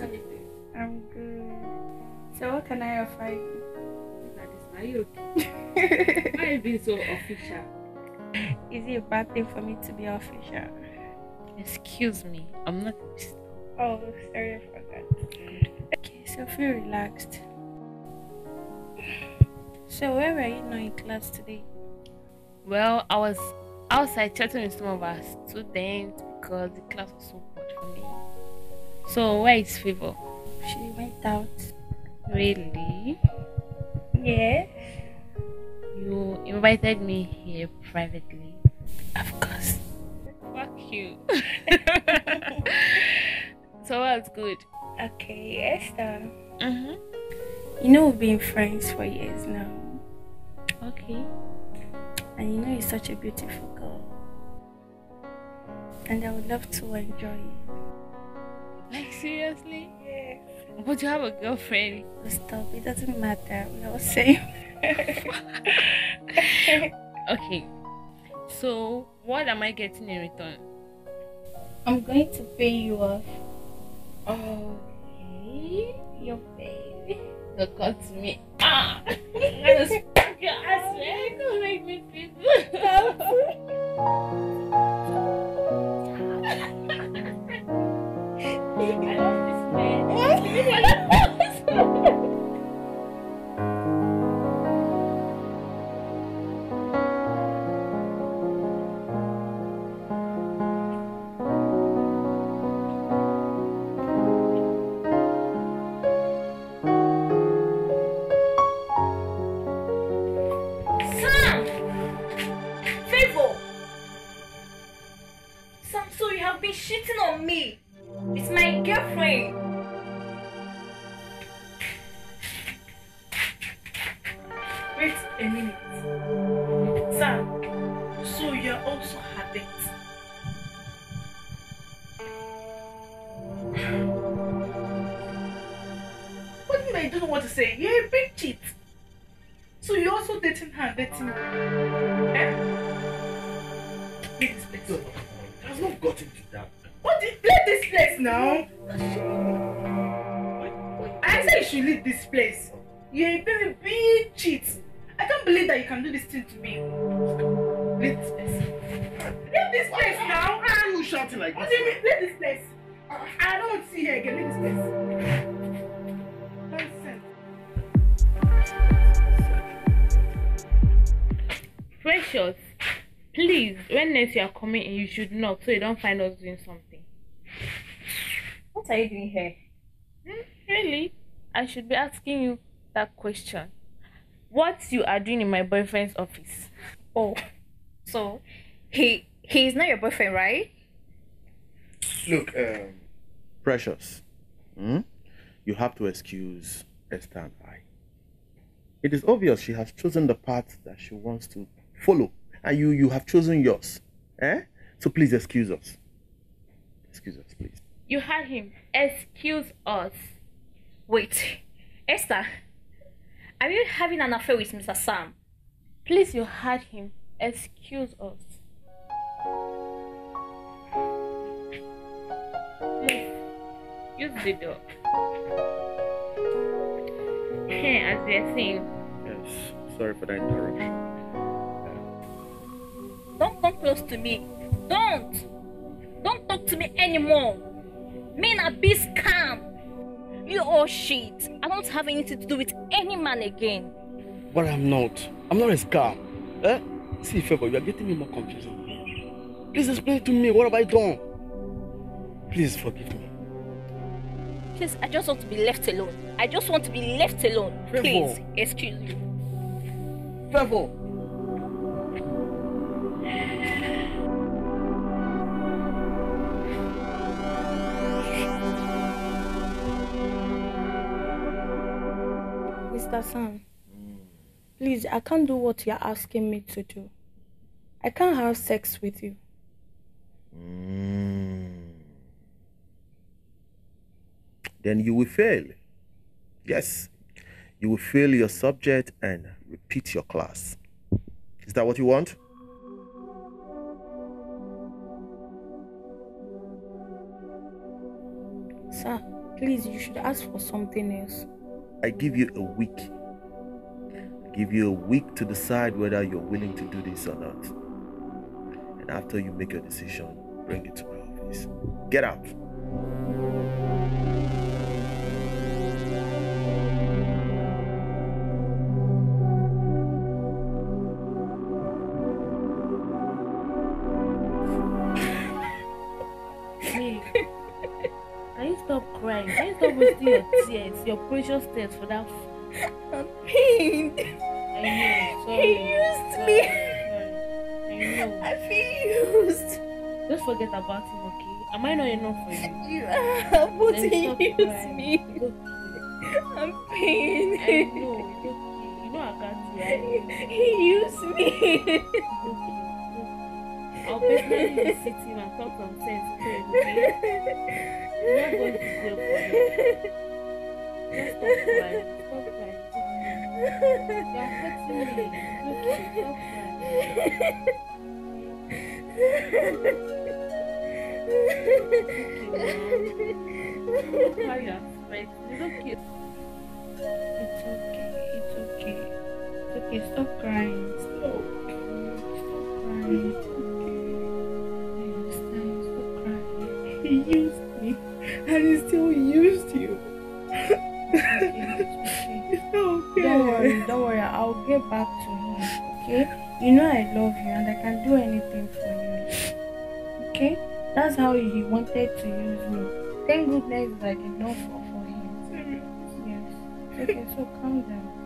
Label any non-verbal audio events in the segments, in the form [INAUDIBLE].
I'm good. You doing? I'm good. So what can I offer you? Look at this. Are you okay? [LAUGHS] Why are you being so official? Is it a bad thing for me to be official? Excuse me. I'm not. Oh, sorry for that. Okay, so feel relaxed. So where were you not in class today? Well, I was outside chatting with some of our students because the class was so much for me. So where is Favor? She went out. Really? Yeah. You invited me here privately. Of course. Fuck you. [LAUGHS] [LAUGHS] so what's good? Okay, Esther. Mm-hmm. You know we've been friends for years now. Okay. And you know you're such a beautiful girl. And I would love to enjoy you. Like seriously? Yes. But you have a girlfriend. Stop, it doesn't matter. We're all same. Okay. So what am I getting in return? I'm going to pay you off. Okay. Your baby. Come to me. Ah! [LAUGHS] I'm gonna spank your ass, man. Don't make me feel [LAUGHS] Wait a minute. Sam, so you're also her date. What do you mean I don't know what to say? You're a big cheat. So you're also dating her dating me. Eh? Leave this place. It has not gotten to that. What did leave this place now? I said you should leave this place. You're a very big cheat. I can't believe that you can do this thing to me. Leave this place. Leave this place now. Why are you shouting like What this? do you mean? Leave this place. I don't want to see you again. Leave this place. Nonsense. Precious, please, when next you are coming in, you should knock so you don't find us doing something. What are you doing here? Hmm, really? I should be asking you that question. What you are doing in my boyfriend's office? Oh, so he he is not your boyfriend, right? Look, um, Precious, hmm? you have to excuse Esther and I. It is obvious she has chosen the path that she wants to follow, and you, you have chosen yours. Eh? So please excuse us. Excuse us, please. You had him. Excuse us. Wait, Esther, are you having an affair with Mr. Sam? Please, you had him. Excuse us. Move. Use the door. Hey, as they're saying, Yes, sorry for the interruption. Don't come close to me. Don't. Don't talk to me anymore. Me and be scam. You all shit. I don't have anything to do with any man again. But I'm not. I'm not a scam. Eh? See, Favor, you are getting me more confused. Please explain to me. What have I done? Please forgive me. Please, I just want to be left alone. I just want to be left alone. Favor. Please, excuse me. Favor! Sam, please, I can't do what you're asking me to do. I can't have sex with you. Mm. Then you will fail. Yes, you will fail your subject and repeat your class. Is that what you want? Sir, please, you should ask for something else. I give you a week. I give you a week to decide whether you're willing to do this or not. And after you make your decision, bring it to my office. Get out. Stop crying? You stop wasting your tears, your precious tears for that? I'm pained. I know. Sorry. He used me. Sorry. I know. I feel used. Just forget about him, okay? Am I not enough for you? You are, but Then he used crying. me. Okay. I'm I pained. know. It's okay. You know I got you. I know. He used me. It's okay. I'll personally visit him and talk some sense to him, okay? I'm going to jail for you. Just stop crying. Stop crying. You're hurting me. Stop crying. Look how. It's okay. It's okay. It's okay. Stop crying. Stop. Stop crying. Used [LAUGHS] me, and he still used you. Okay. It's okay. Not okay. Don't worry, don't worry. I'll get back to him. Okay? You know I love you and I can do anything for you. Okay? That's how he wanted to use me. Thank goodness I did not fall for him. Yes. Okay, so. Calm down.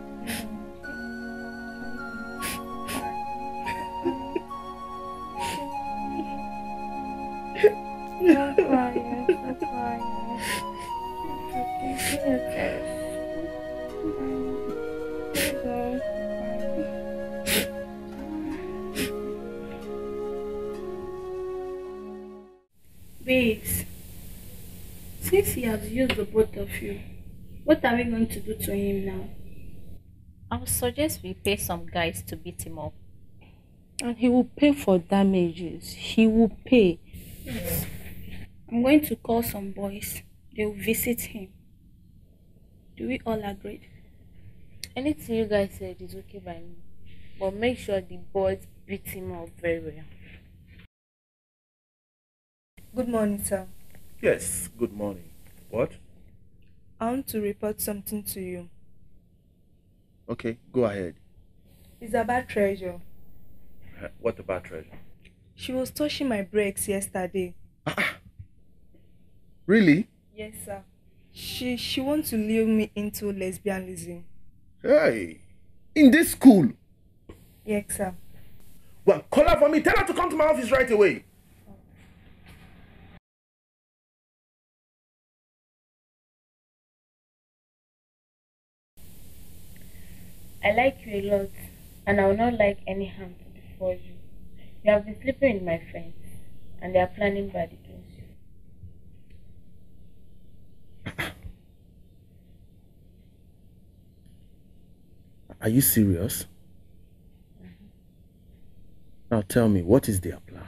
Babes, since he has used the both of you, what are we going to do to him now? I would suggest we pay some guys to beat him up. And he will pay for damages. He will pay. I'm going to call some boys. They will visit him. Do we all agree? Anything you guys said is okay by me. But make sure the boys beat him up very well. Good morning, sir. Yes, good morning. What? I want to report something to you. Okay, go ahead. It's about treasure. Uh, What about treasure? She was touching my brakes yesterday. Ah, Really? Yes, sir. She she wants to lure me into lesbianism. Hey, in this school. Yes, sir. Well, call her for me. Tell her to come to my office right away. I like you a lot, and I will not like any harm to befall you. You have been sleeping with my friends, and they are planning bad against you. Are you serious? Now tell me, what is their plan?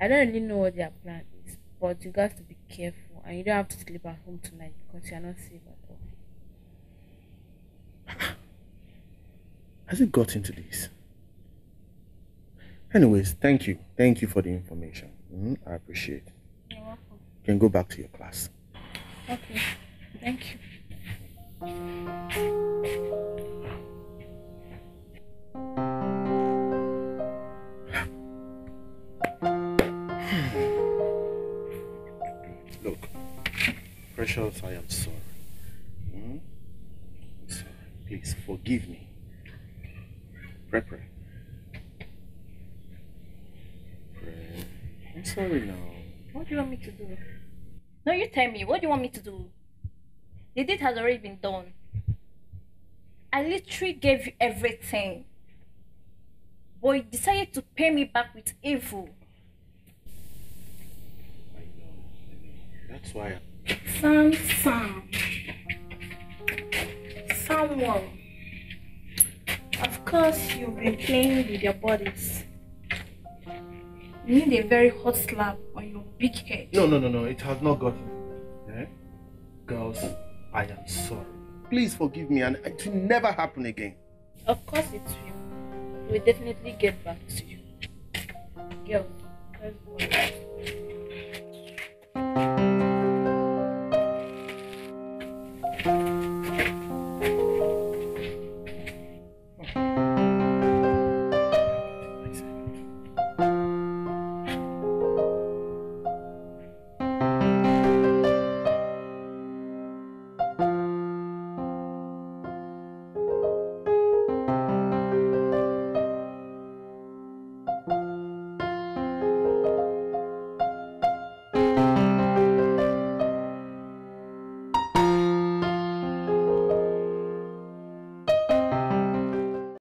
I don't really know what their plan is, but you guys to be careful, and you don't have to sleep at home tonight because you are not safe at all. [LAUGHS] Has it got into this? Anyways, thank you. Thank you for the information. Mhm, I appreciate it. You're welcome. You can go back to your class. Okay, thank you. Look, Precious, I am sorry. Hmm? I'm sorry. Please forgive me. Pray. Pray. I'm sorry now. What do you want me to do? No, you tell me. What do you want me to do? The deed has already been done. I literally gave you everything. But you decided to pay me back with evil. I know, I know. That's why. Sam, Sam. Someone. Of course, you've been playing with your bodies. You need a very hot slap on your big head. No, no, no, no. It has not gotten. Eh? Girls, I am sorry. Please forgive me and it will never happen again. Of course it will. We'll definitely get back to you. Girls, let's go.